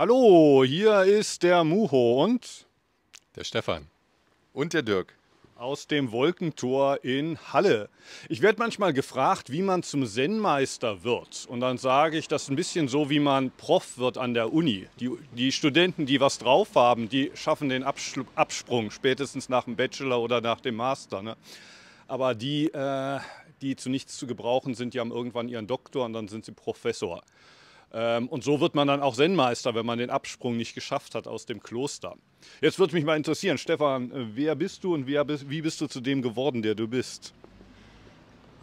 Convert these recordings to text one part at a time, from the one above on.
Hallo, hier ist der Muho und der Stefan und der Dirk aus dem Wolkentor in Halle. Ich werde manchmal gefragt, wie man zum Zen-Meister wird. Und dann sage ich, das ist ein bisschen so, wie man Prof wird an der Uni. Die, die Studenten, die was drauf haben, die schaffen den Absprung spätestens nach dem Bachelor oder nach dem Master. Ne? Aber die, äh, die zu nichts zu gebrauchen sind, die haben irgendwann ihren Doktor und dann sind sie Professor. Ähm, und so wird man dann auch Zen-Meister, wenn man den Absprung nicht geschafft hat aus dem Kloster. Jetzt würde mich mal interessieren, Stefan, äh, wer bist du und wie bist du zu dem geworden, der du bist?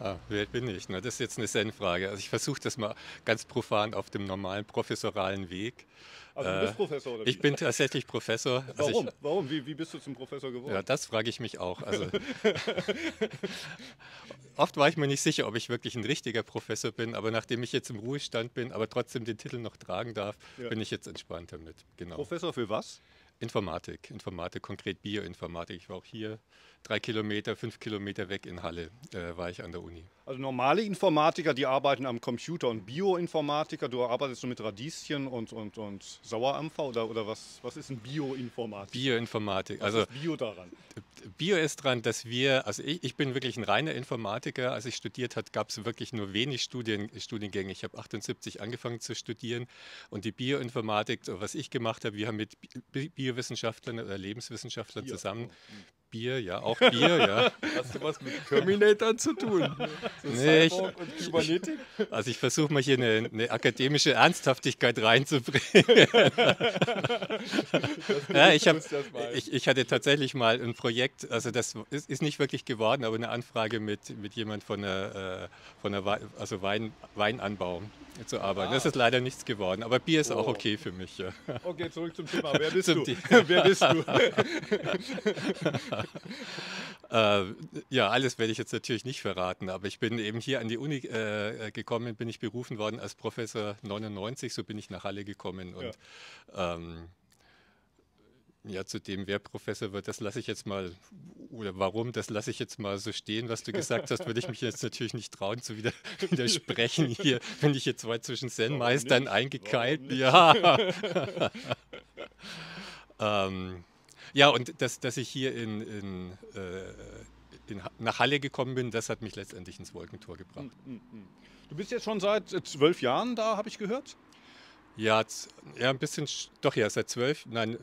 Ah, wer bin ich? Na, das ist jetzt eine Zen-Frage. Also ich versuche das mal ganz profan auf dem normalen professoralen Weg. Also du bist äh, Professor oder wie? Ich bin tatsächlich Professor. Also Warum? Ich, Warum? Wie, wie, bist du zum Professor geworden? Ja, das frage ich mich auch. Also, oft war ich mir nicht sicher, ob ich wirklich ein richtiger Professor bin, aber nachdem ich jetzt im Ruhestand bin, aber trotzdem den Titel noch tragen darf, ja. bin ich jetzt entspannt damit. Genau. Professor für was? Informatik, Informatik, konkret Bioinformatik. Ich war auch hier drei Kilometer, fünf Kilometer weg in Halle, äh, war ich an der Uni. Also normale Informatiker, die arbeiten am Computer und Bioinformatiker, du arbeitest so mit Radieschen und, und, und Sauerampfer oder, oder was, was ist ein Bioinformatik? Bioinformatik. Was also ist Bio daran? Bio ist dran, dass wir, also ich, ich bin wirklich ein reiner Informatiker. Als ich studiert habe, gab es wirklich nur wenig Studien, Studiengänge. Ich habe 78 angefangen zu studieren und die Bioinformatik, was ich gemacht habe, wir haben mit Biowissenschaftlern oder Lebenswissenschaftlern Bio. zusammen oh. Bier, ja, auch Bier, ja. Hast du was mit Terminator zu tun? So nee, ich, Kybernetik? Also ich versuche mal hier eine, eine, akademische Ernsthaftigkeit reinzubringen. ja, ich, hab, ich, ich, hatte tatsächlich mal ein Projekt, also das ist, ist, nicht wirklich geworden, aber eine Anfrage mit, mit jemand von der, äh, von der Wein, also Wein, Weinanbau zu arbeiten. Ah. Das ist leider nichts geworden, aber Bier ist oh. auch okay für mich. Ja. Okay, zurück zum Thema. Wer bist zum du? Wer bist du? äh, ja, alles werde ich jetzt natürlich nicht verraten, aber ich bin eben hier an die Uni äh, gekommen, bin ich berufen worden als Professor 99, so bin ich nach Halle gekommen und ja. ähm, ja, zu dem, wer Professor wird, das lasse ich jetzt mal, oder warum, das lasse ich jetzt mal so stehen, was du gesagt hast, würde ich mich jetzt natürlich nicht trauen zu wieder, widersprechen. Hier bin ich jetzt weit zwischen Zen-Meistern eingekeilt. Ja. ähm, ja, und dass, dass ich hier in, in, äh, in, nach Halle gekommen bin, das hat mich letztendlich ins Wolkentor gebracht. Hm, hm, hm. Du bist jetzt schon seit äh, zwölf Jahren da, habe ich gehört? Ja, ja, ein bisschen, doch ja, seit zwölf, nein,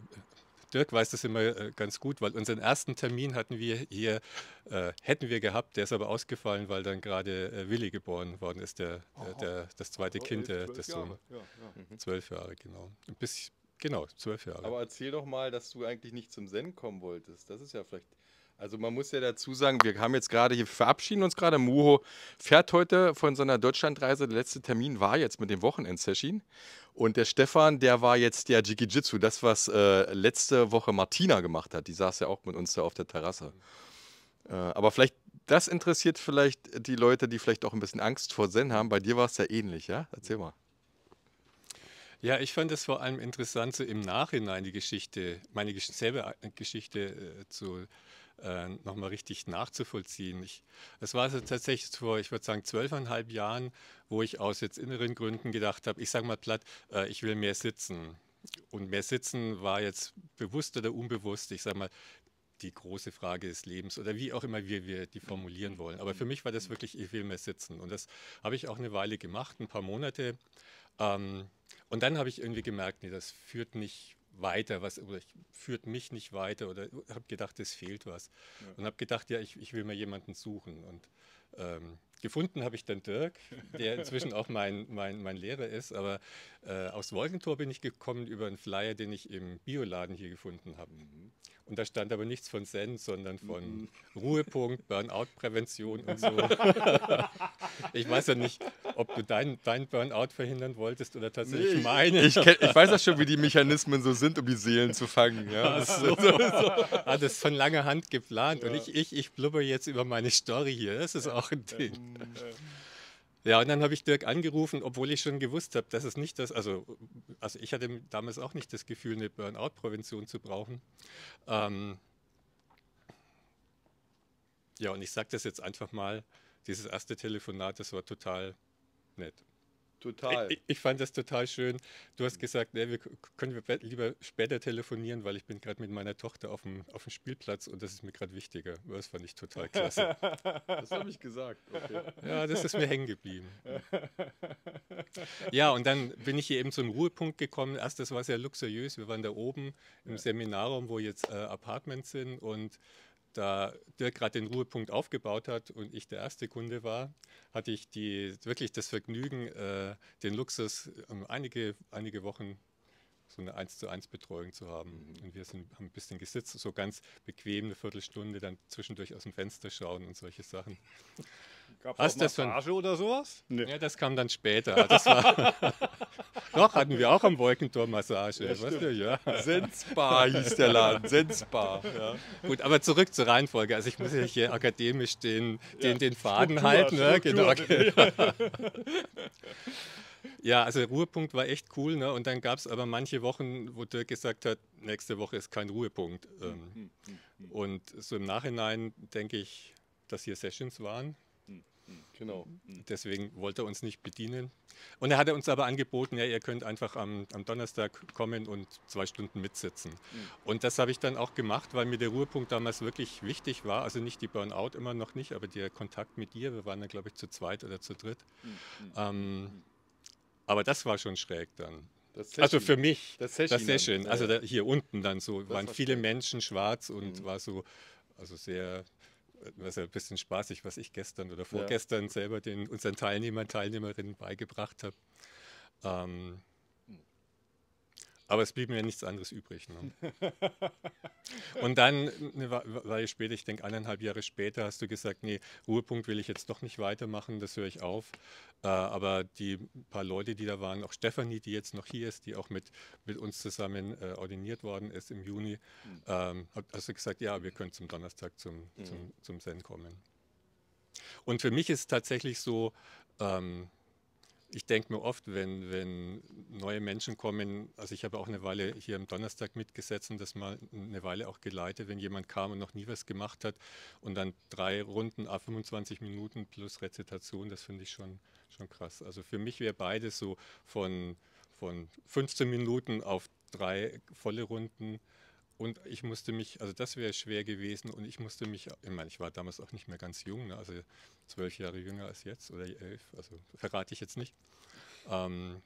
Dirk weiß das immer äh, ganz gut, weil unseren ersten Termin hatten wir hier, äh, hätten wir gehabt, der ist aber ausgefallen, weil dann gerade äh, Willi geboren worden ist, der, äh, der das zweite oh, Kind der, des Sohn. Ja, ja. Zwölf Jahre, genau. Bisschen, genau, zwölf Jahre. Aber erzähl doch mal, dass du eigentlich nicht zum Zen kommen wolltest. Das ist ja vielleicht also man muss ja dazu sagen, wir haben jetzt gerade hier verabschieden uns gerade. Muho fährt heute von seiner Deutschlandreise. Der letzte Termin war jetzt mit dem Wochenendsession. Und der Stefan, der war jetzt der Jiu-Jitsu, das was äh, letzte Woche Martina gemacht hat. Die saß ja auch mit uns da auf der Terrasse. Äh, aber vielleicht, das interessiert vielleicht die Leute, die vielleicht auch ein bisschen Angst vor Zen haben. Bei dir war es ja ähnlich, ja? Erzähl mal. Ja, ich fand es vor allem interessant, so im Nachhinein die Geschichte, meine selber Geschichte äh, zu äh, nochmal richtig nachzuvollziehen. Es war also tatsächlich vor, ich würde sagen, zwölfeinhalb Jahren, wo ich aus jetzt inneren Gründen gedacht habe, ich sage mal platt, äh, ich will mehr sitzen. Und mehr sitzen war jetzt bewusst oder unbewusst, ich sage mal, die große Frage des Lebens oder wie auch immer wir, wir die formulieren wollen. Aber für mich war das wirklich, ich will mehr sitzen. Und das habe ich auch eine Weile gemacht, ein paar Monate. Ähm, und dann habe ich irgendwie gemerkt, nee, das führt nicht weiter, was oder führt mich nicht weiter oder habe gedacht, es fehlt was. Ja. Und habe gedacht, ja, ich, ich will mir jemanden suchen. Und ähm, gefunden habe ich dann Dirk, der inzwischen auch mein, mein, mein Lehrer ist, aber äh, aus Wolkentor bin ich gekommen über einen Flyer, den ich im Bioladen hier gefunden habe. Mhm. Und da stand aber nichts von Zen, sondern von mhm. Ruhepunkt, Burnout-Prävention und so. ich weiß ja nicht, ob du deinen dein Burnout verhindern wolltest oder tatsächlich nee, meine. Ich, ich, ich, weiß ja schon, wie die Mechanismen so sind, um die Seelen zu fangen. Ja. Ach so, so. Ah, das ist von langer Hand geplant. Ja. Und ich, ich, ich blubber jetzt über meine Story hier. Das ist auch ein Ding. Ja, und dann habe ich Dirk angerufen, obwohl ich schon gewusst habe, dass es nicht das, also, also ich hatte damals auch nicht das Gefühl, eine Burnout-Prävention zu brauchen. Ähm, ja, und ich sage das jetzt einfach mal, dieses erste Telefonat, das war total nett. Total. Ich, ich fand das total schön. Du hast gesagt, nee, wir können wir lieber später telefonieren, weil ich bin gerade mit meiner Tochter auf dem, auf dem Spielplatz und das ist mir gerade wichtiger. Das fand ich total klasse. Das habe ich gesagt. Okay. Ja, das ist mir hängen geblieben. Ja, und dann bin ich hier eben zum Ruhepunkt gekommen. Erst, das war sehr luxuriös. Wir waren da oben im Seminarraum, wo jetzt äh, Apartments sind und da Dirk gerade den Ruhepunkt aufgebaut hat und ich der erste Kunde war, hatte ich die, wirklich das Vergnügen, äh, den Luxus, ähm, einige, einige Wochen so eine 1 zu 1 Betreuung zu haben. Mhm. Und wir sind, haben ein bisschen gesitzt, so ganz bequem, eine Viertelstunde, dann zwischendurch aus dem Fenster schauen und solche Sachen. Gab es das Massage oder sowas? Nee. Ja, das kam dann später. Das war Doch, hatten wir auch am Wolkentor Massage. Ja, weißt du, ja. Sensbar hieß der Laden, Sensbar. Ja. Gut, aber zurück zur Reihenfolge. Also ich muss ja hier akademisch den, den, ja. den Faden Struktur, halten. Ne? Genau. Ja, also Ruhepunkt war echt cool. Ne? Und dann gab es aber manche Wochen, wo Dirk gesagt hat, nächste Woche ist kein Ruhepunkt. Ähm, hm, hm, hm, und so im Nachhinein denke ich, dass hier Sessions waren. Genau. Deswegen wollte er uns nicht bedienen. Und er hatte uns aber angeboten, ja, ihr könnt einfach am, am Donnerstag kommen und zwei Stunden mitsitzen. Mhm. Und das habe ich dann auch gemacht, weil mir der Ruhepunkt damals wirklich wichtig war. Also nicht die Burnout immer noch nicht, aber der Kontakt mit dir. Wir waren dann, glaube ich, zu zweit oder zu dritt. Mhm. Ähm, aber das war schon schräg dann. Also für mich, das Session. Das Session. Also da, hier unten dann so, das waren viele Menschen schwarz und mhm. war so, also sehr was ja ein bisschen spaßig, was ich gestern oder vorgestern ja. selber den, unseren Teilnehmern, Teilnehmerinnen beigebracht habe. Ähm, aber es blieb mir nichts anderes übrig. Ne? Und dann, eine Weile später, ich denke eineinhalb Jahre später, hast du gesagt, nee, Ruhepunkt will ich jetzt doch nicht weitermachen, das höre ich auf. Äh, aber die paar Leute, die da waren, auch Stefanie, die jetzt noch hier ist, die auch mit, mit uns zusammen äh, ordiniert worden ist im Juni, mhm. ähm, hast du gesagt, ja, wir können zum Donnerstag zum, mhm. zum, zum Zen kommen. Und für mich ist es tatsächlich so, ähm, ich denke mir oft, wenn, wenn neue Menschen kommen, also ich habe auch eine Weile hier am Donnerstag mitgesetzt und das mal eine Weile auch geleitet, wenn jemand kam und noch nie was gemacht hat. Und dann drei Runden, a 25 Minuten plus Rezitation, das finde ich schon, schon krass. Also für mich wäre beides so von, von 15 Minuten auf drei volle Runden. Und ich musste mich, also das wäre schwer gewesen. Und ich musste mich, ich meine, ich war damals auch nicht mehr ganz jung, ne, also zwölf Jahre jünger als jetzt oder elf, also verrate ich jetzt nicht. Ähm,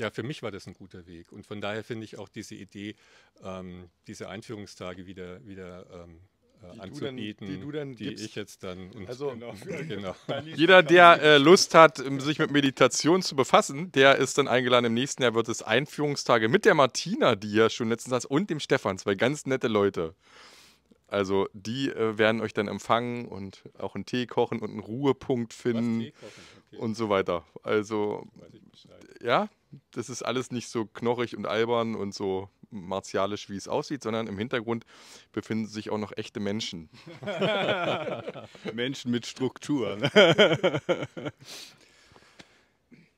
ja, für mich war das ein guter Weg und von daher finde ich auch diese Idee, ähm, diese Einführungstage wieder, wieder ähm, äh, die anzubieten, du dann, die, du dann die gibst. ich jetzt dann. also, genau, genau. Jeder, der äh, Lust hat, sich mit Meditation zu befassen, der ist dann eingeladen. Im nächsten Jahr wird es Einführungstage mit der Martina, die ja schon letztens hat, und dem Stefan, zwei ganz nette Leute. Also die äh, werden euch dann empfangen und auch einen Tee kochen und einen Ruhepunkt finden okay. und so weiter. Also ja, das ist alles nicht so knochig und albern und so martialisch, wie es aussieht, sondern im Hintergrund befinden sich auch noch echte Menschen. Menschen mit Struktur. Ne?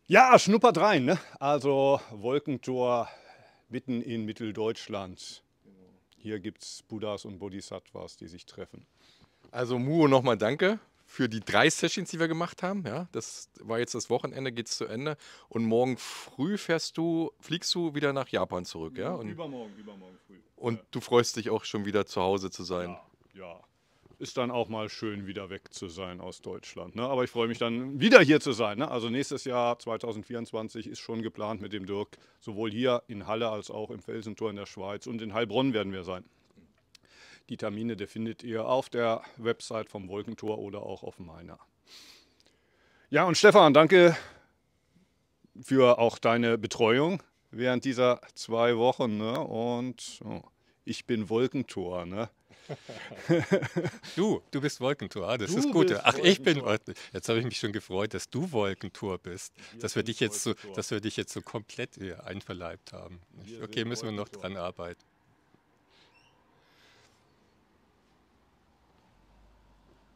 ja, schnuppert rein. Ne? Also Wolkentor mitten in Mitteldeutschland. Hier gibt es Buddhas und Bodhisattvas, die sich treffen. Also Muo, nochmal danke für die drei Sessions, die wir gemacht haben. Ja, das war jetzt das Wochenende, geht es zu Ende. Und morgen früh fährst du, fliegst du wieder nach Japan zurück, ja? Und, übermorgen, übermorgen früh. Und ja. du freust dich auch schon wieder zu Hause zu sein. Ja, ja. Ist dann auch mal schön, wieder weg zu sein aus Deutschland. Ne? Aber ich freue mich dann wieder hier zu sein. Ne? Also nächstes Jahr 2024 ist schon geplant mit dem Dirk, sowohl hier in Halle als auch im Felsentor in der Schweiz und in Heilbronn werden wir sein. Die Termine, die findet ihr auf der Website vom Wolkentor oder auch auf meiner. Ja, und Stefan, danke für auch deine Betreuung während dieser zwei Wochen. Ne? Und oh, ich bin Wolkentor. Ne? du, du bist Wolkentor, das du ist gut. Ach, ich bin Jetzt habe ich mich schon gefreut, dass du Wolkentor bist. dass wir, dich jetzt so, dass wir dich jetzt so komplett hier einverleibt haben. okay, müssen wir noch dran arbeiten.